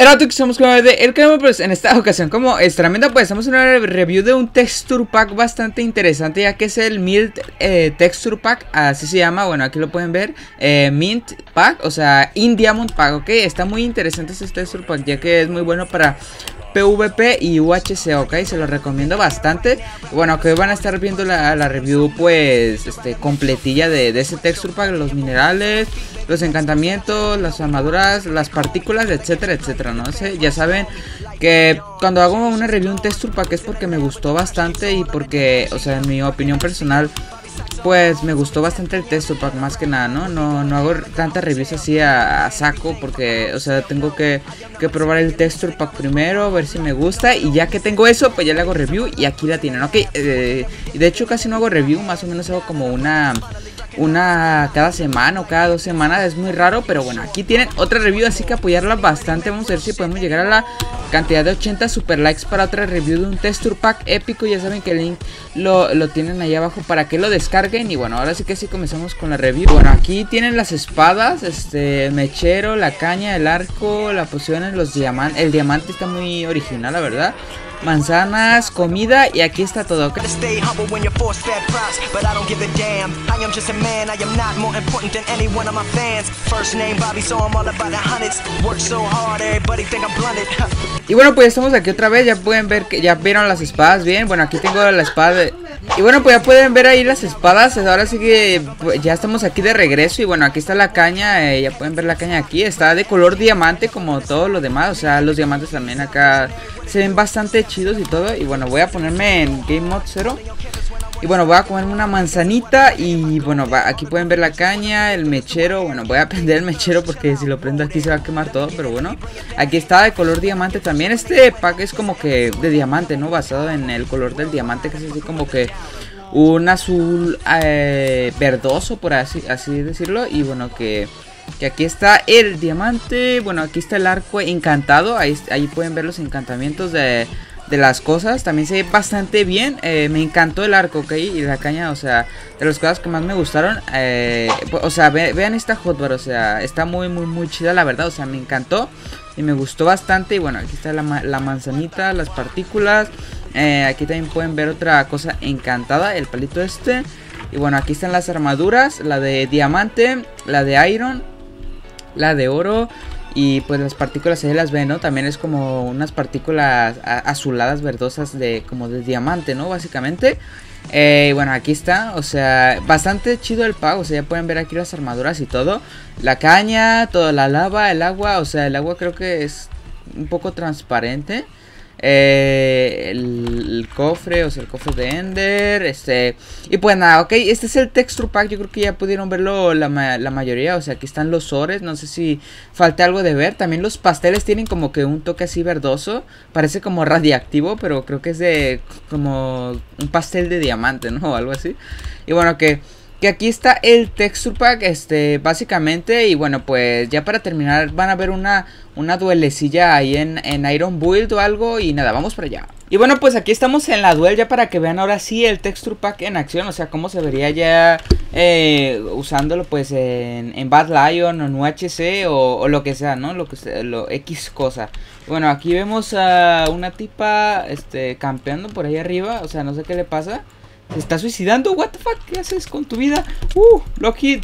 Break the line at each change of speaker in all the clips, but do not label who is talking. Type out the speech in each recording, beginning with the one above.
Era que somos de el que pues en esta ocasión como tremenda pues estamos en una review de un texture pack bastante interesante ya que es el Mint eh, Texture Pack, así se llama, bueno aquí lo pueden ver, eh, Mint Pack, o sea In Diamond Pack, ok, está muy interesante este texture pack ya que es muy bueno para PvP y UHC, ok, se lo recomiendo bastante. Bueno, que van a estar viendo la, review, pues, este, completilla de, ese texture pack, los minerales, los encantamientos, las armaduras, las partículas, etcétera, etcétera, no sé, ya saben que cuando hago una review un texture pack es porque me gustó bastante y porque, o sea, en mi opinión personal pues me gustó bastante el pack más que nada, ¿no? No, no hago tantas reviews así a, saco porque, o sea, tengo que, probar el texture pack primero, ver si me gusta y ya que tengo eso, pues ya le hago review y aquí la tienen, ¿ok? Eh, de hecho casi no hago review, más o menos hago como una una cada semana o cada dos semanas. Es muy raro, pero bueno, aquí tienen otra review, así que apoyarla bastante. Vamos a ver si podemos llegar a la cantidad de 80 super likes para otra review de un texture pack épico. Ya saben que el link lo, lo tienen ahí abajo para que lo descarguen. Y bueno, ahora sí que sí comenzamos con la review. Bueno, aquí tienen las espadas, este, el mechero, la caña, el arco, la poción, los diamantes. El diamante está muy original, la verdad manzanas, comida y aquí está todo. Y bueno, pues estamos aquí otra vez, ya pueden ver que ya vieron las espadas bien. Bueno, aquí tengo la espada de... Y bueno, pues ya pueden ver ahí las espadas. Ahora sí que pues, ya estamos aquí de regreso. Y bueno, aquí está la caña. Eh, ya pueden ver la caña aquí. Está de color diamante como todo lo demás. O sea, los diamantes también acá se ven bastante chidos y todo. Y bueno, voy a ponerme en Game Mode 0. Y bueno, voy a comerme una manzanita y bueno, aquí pueden ver la caña, el mechero. Bueno, voy a prender el mechero porque si lo prendo aquí se va a quemar todo, pero bueno. Aquí está de color diamante también. Este pack es como que de diamante, ¿no? Basado en el color del diamante, que es así como que un azul eh, verdoso, por así, así decirlo. Y bueno, que, que aquí está el diamante. Bueno, aquí está el arco encantado. Ahí, ahí pueden ver los encantamientos de de las cosas. También se ve bastante bien. Eh, me encantó el arco, ok. Y la caña, o sea, de las cosas que más me gustaron. Eh, o sea, vean esta hotbar, o sea, está muy, muy, muy chida, la verdad. O sea, me encantó y me gustó bastante. Y bueno, aquí está la, manzanita, las partículas. Eh, aquí también pueden ver otra cosa encantada, el palito este. Y bueno, aquí están las armaduras, la de diamante, la de iron, la de oro, y pues las partículas ahí las ven, ¿no? También es como unas partículas azuladas, verdosas de como de diamante, ¿no? Básicamente. Eh, bueno, aquí está, o sea, bastante chido el pago, o sea, ya pueden ver aquí las armaduras y todo. La caña, toda la lava, el agua, o sea, el agua creo que es un poco transparente. Eh, el, cofre, o sea, el cofre de Ender. Este. Y pues nada, ok. Este es el texture pack. Yo creo que ya pudieron verlo la, mayoría. O sea, aquí están los ores. No sé si falta algo de ver. También los pasteles tienen como que un toque así verdoso. Parece como radiactivo, pero creo que es de como un pastel de diamante, ¿no? O algo así. Y bueno, que. Que aquí está el texture pack, este, básicamente, y bueno, pues ya para terminar van a ver una, una duelecilla ahí en, en Iron Build o algo, y nada, vamos para allá. Y bueno, pues aquí estamos en la duel ya para que vean ahora sí el texture pack en acción, o sea, cómo se vería ya eh, usándolo pues en, en, Bad Lion o en UHC o, lo que sea, ¿no? Lo que sea, lo X cosa. Bueno, aquí vemos a una tipa, este, campeando por ahí arriba, o sea, no sé qué le pasa. Se está suicidando. What the fuck? ¿Qué haces con tu vida? Uh, Lockheed.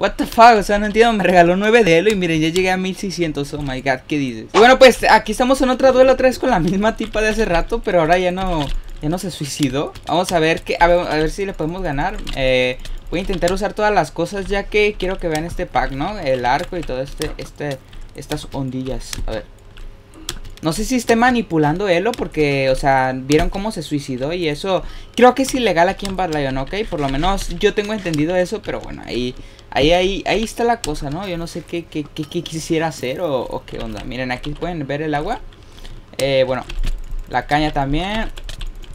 What the fuck, o sea, no entiendo, me regaló 9 de elo y miren, ya llegué a 1600, oh my god, ¿qué dices? Y bueno, pues aquí estamos en otra duelo otra vez con la misma tipa de hace rato, pero ahora ya no, ya no se suicidó. Vamos a ver, que, a ver, a ver si le podemos ganar. Eh, voy a intentar usar todas las cosas ya que quiero que vean este pack, ¿no? El arco y todo este, este, estas ondillas. A ver. No sé si esté manipulando Elo porque, o sea, vieron cómo se suicidó y eso creo que es ilegal aquí en Bad Lion, ¿ok? Por lo menos yo tengo entendido eso, pero bueno, ahí ahí, ahí, ahí está la cosa, ¿no? Yo no sé qué, qué, qué, quisiera hacer o, qué onda. Miren, aquí pueden ver el agua. Eh, bueno, la caña también.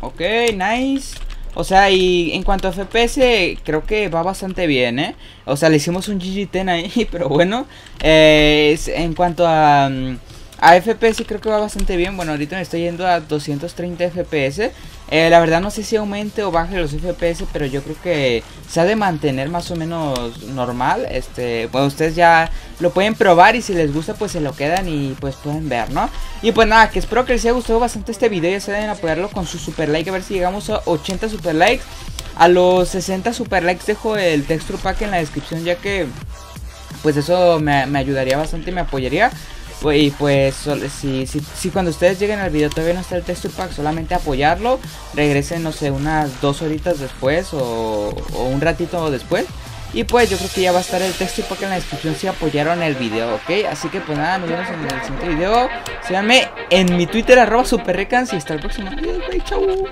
Ok, nice. O sea, y en cuanto a FPS, creo que va bastante bien, ¿eh? O sea, le hicimos un GG10 ahí, pero bueno. Eh, en cuanto a... Mm, a FPS creo que va bastante bien. Bueno, ahorita me estoy yendo a 230 FPS. Eh, la verdad no sé si aumente o baje los FPS, pero yo creo que se ha de mantener más o menos normal. Este, pues ustedes ya lo pueden probar y si les gusta pues se lo quedan y pues pueden ver, ¿no? Y pues nada, que espero que les haya gustado bastante este video, ya se deben apoyarlo con su super like, a ver si llegamos a 80 super likes. A los 60 super likes dejo el texture pack en la descripción ya que pues eso me, me ayudaría bastante y me apoyaría. Y pues si, si, cuando ustedes lleguen al video todavía no está el texture pack, solamente apoyarlo, regresen no sé unas dos horitas después o, un ratito después. Y pues yo creo que ya va a estar el texture pack en la descripción si apoyaron el video, ¿ok? Así que pues nada, nos vemos en el siguiente video. Síganme en mi Twitter arroba superrecans y hasta el próximo video, chau.